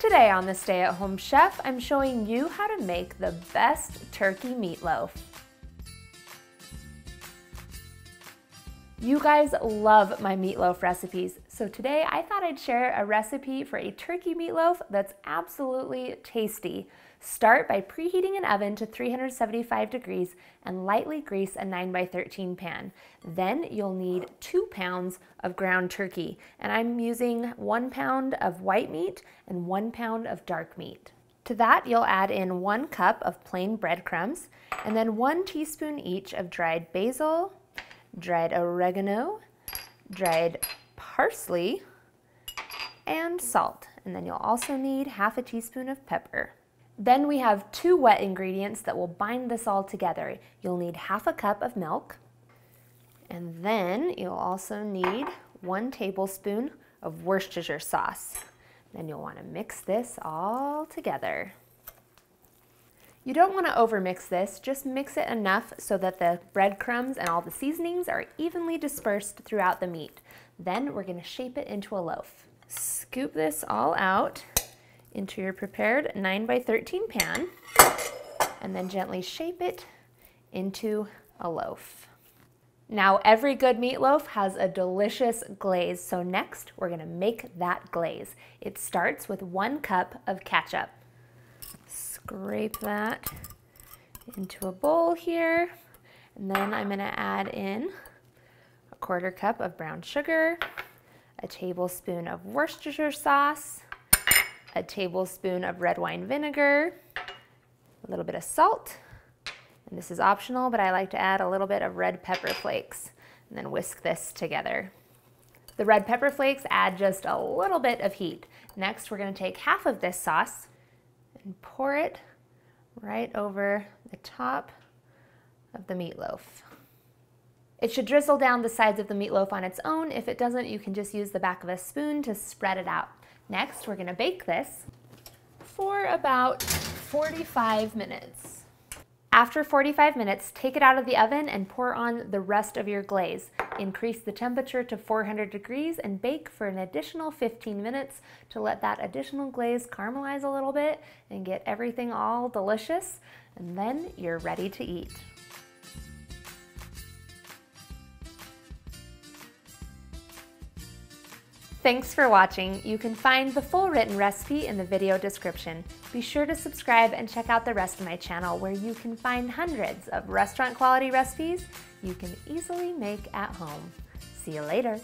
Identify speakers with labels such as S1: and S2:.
S1: Today on the Stay at Home Chef, I'm showing you how to make the best turkey meatloaf. You guys love my meatloaf recipes, so today I thought I'd share a recipe for a turkey meatloaf that's absolutely tasty. Start by preheating an oven to 375 degrees and lightly grease a 9x13 pan. Then you'll need two pounds of ground turkey, and I'm using one pound of white meat and one pound of dark meat. To that, you'll add in one cup of plain breadcrumbs and then one teaspoon each of dried basil, dried oregano, dried parsley, and salt. And then you'll also need half a teaspoon of pepper. Then we have two wet ingredients that will bind this all together. You'll need half a cup of milk, and then you'll also need one tablespoon of Worcestershire sauce. Then you'll want to mix this all together. You don't want to overmix this, just mix it enough so that the breadcrumbs and all the seasonings are evenly dispersed throughout the meat. Then we're going to shape it into a loaf. Scoop this all out into your prepared 9 by 13 pan and then gently shape it into a loaf. Now every good meatloaf has a delicious glaze, so next we're gonna make that glaze. It starts with one cup of ketchup. Scrape that into a bowl here. And then I'm gonna add in a quarter cup of brown sugar, a tablespoon of Worcestershire sauce, a tablespoon of red wine vinegar, a little bit of salt, and this is optional, but I like to add a little bit of red pepper flakes and then whisk this together. The red pepper flakes add just a little bit of heat. Next, we're gonna take half of this sauce and pour it right over the top of the meatloaf. It should drizzle down the sides of the meatloaf on its own. If it doesn't, you can just use the back of a spoon to spread it out. Next, we're gonna bake this for about 45 minutes. After 45 minutes, take it out of the oven and pour on the rest of your glaze. Increase the temperature to 400 degrees and bake for an additional 15 minutes to let that additional glaze caramelize a little bit and get everything all delicious. And then you're ready to eat. Thanks for watching. You can find the full written recipe in the video description. Be sure to subscribe and check out the rest of my channel where you can find hundreds of restaurant quality recipes you can easily make at home. See you later.